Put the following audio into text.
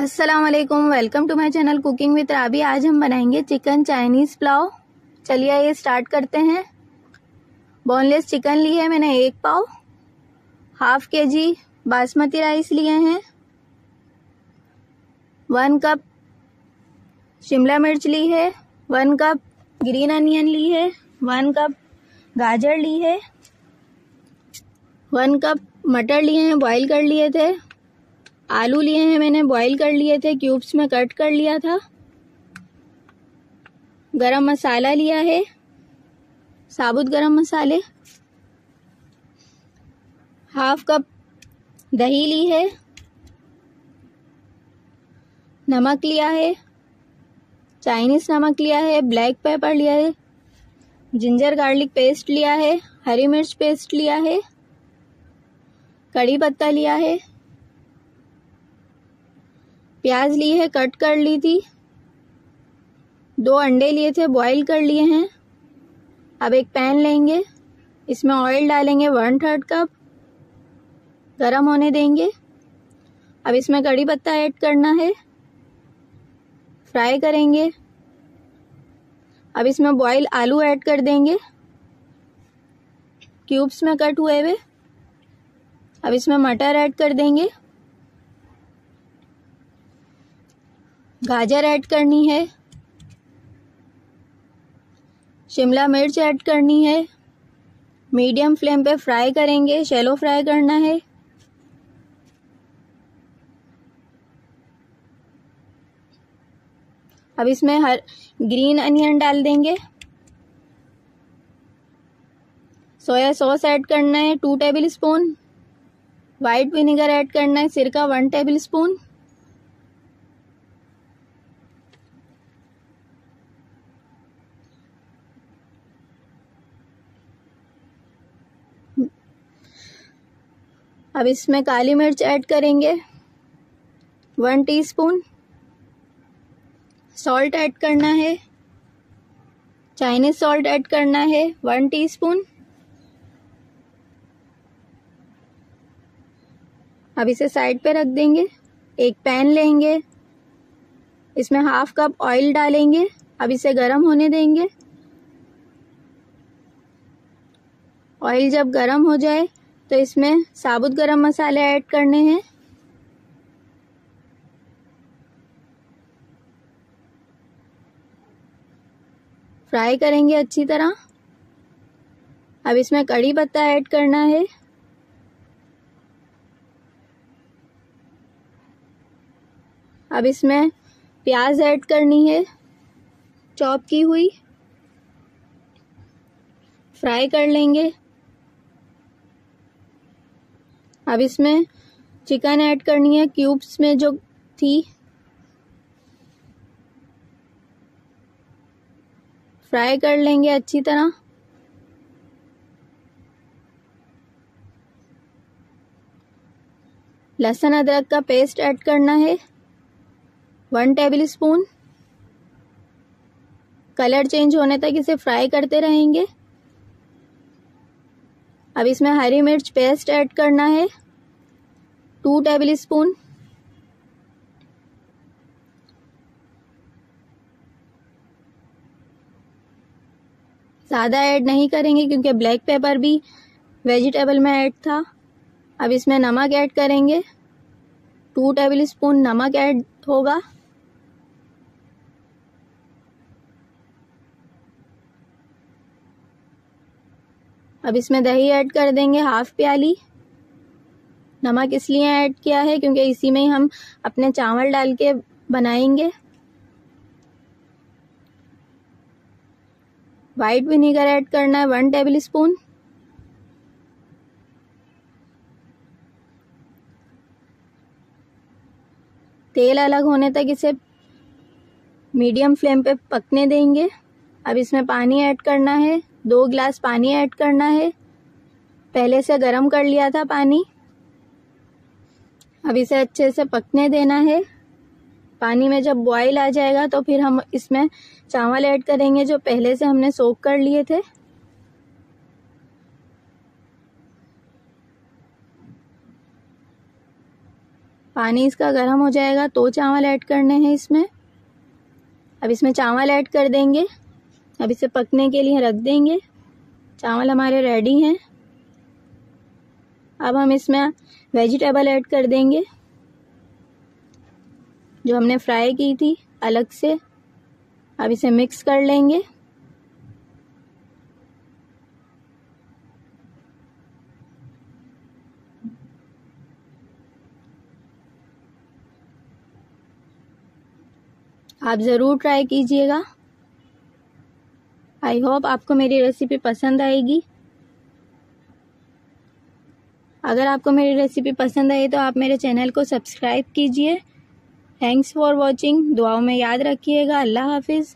अस्सलाम वालेकुम welcome to my channel cooking with Rabi आज हम बनाएँगे चिकन चाइनीज़ पुलाव। चलिए ये स्टार्ट करते हैं। बोनलेस चिकन ली है मैंने एक पाव। हाफ़ के जी बासमती राइस लिए हैं। वन कप शिमला मिर्च ली है। वन कप ग्रीन अनियन ली है। वन कप गाजर ली है। वन कप मटर लिए हैं बॉईल कर लिए थे। आलू लिए हैं मैंने बॉईल कर लिए थे क्यूब्स में कट कर लिया था। गरम मसाला लिया है, साबुत गरम मसाले। हाफ़ कप दही ली है, नमक लिया है चाइनीज़ नमक लिया है ब्लैक पेपर लिया है जिंजर गार्लिक पेस्ट लिया है, हरी मिर्च पेस्ट लिया है कड़ी पत्ता लिया है। प्याज ली है, कट कर ली थी। दो अंडे लिए थे बॉईल कर लिए हैं। अब एक पैन लेंगे। इसमें ऑयल डालेंगे वन थर्ड कप गरम होने देंगे। अब इसमें कड़ी पत्ता ऐड करना है। फ्राई करेंगे। अब इसमें बॉईल आलू ऐड कर देंगे। क्यूब्स में कट हुए हुए। अब इसमें मटर ऐड कर देंगे। गाजर ऐड करनी है। शिमला मिर्च ऐड करनी है। मीडियम फ्लेम पे फ्राई करेंगे शैलो फ्राई करना है। अब इसमें हर ग्रीन अनियन डाल देंगे। सोया सॉस ऐड करना है two tablespoon white vinegar add करना है, सिरका वन टेबल स्पून अब इसमें काली मिर्च ऐड करेंगे। One teaspoon. सॉल्ट ऐड करना है। चाइनीज़ सॉल्ट ऐड करना है। One teaspoon. अब इसे साइड पे रख देंगे। एक पैन लेंगे। इसमें हाफ़ कप ऑयल डालेंगे। अब इसे गर्म होने देंगे। ऑयल जब गर्म हो जाए तो इसमें साबुत गरम मसाले ऐड करने हैं। फ्राई करेंगे अच्छी तरह। अब इसमें कड़ी पत्ता ऐड करना है। अब इसमें प्याज ऐड करनी है, चॉप की हुई। फ्राई कर लेंगे। अब इसमें चिकन ऐड करनी है क्यूब्स में जो थी। फ्राई कर लेंगे अच्छी तरह। लहसुन अदरक का पेस्ट ऐड करना है। One tablespoon. कलर चेंज होने तक इसे फ्राई करते रहेंगे। अब इसमें हरी मिर्च पेस्ट ऐड करना है। टू टेबल स्पून ज़्यादा ऐड नहीं करेंगे क्योंकि ब्लैक पेपर भी वेजिटेबल में ऐड था। अब इसमें नमक ऐड करेंगे। टू टेबल स्पून नमक ऐड होगा। अब इसमें दही ऐड कर देंगे हाफ़ प्याली। नमक इसलिए ऐड किया है क्योंकि इसी में हम अपने चावल डाल के बनाएँगे। वाइट विनीगर ऐड करना है वन टेबल स्पून तेल अलग होने तक इसे मीडियम फ्लेम पे पकने देंगे। अब इसमें पानी ऐड करना है, दो गिलास पानी ऐड करना है। पहले से गरम कर लिया था पानी। अब इसे अच्छे से पकने देना है। पानी में जब बॉईल आ जाएगा तो फिर हम इसमें चावल ऐड करेंगे जो पहले से हमने सोख कर लिए थे। पानी इसका गर्म हो जाएगा तो चावल ऐड करने हैं इसमें। अब इसमें चावल ऐड कर देंगे। अब इसे पकने के लिए रख देंगे। चावल हमारे रेडी हैं। अब हम इसमें वेजिटेबल ऐड कर देंगे, जो हमने फ्राई की थी अलग से। अब इसे मिक्स कर लेंगे। आप ज़रूर ट्राई कीजिएगा। आई होप आपको मेरी रेसिपी पसंद आएगी। अगर आपको मेरी रेसिपी पसंद आई तो आप मेरे चैनल को सब्सक्राइब कीजिए। थैंक्स फॉर वॉचिंग दुआओं में याद रखिएगा। अल्लाह हाफिज़।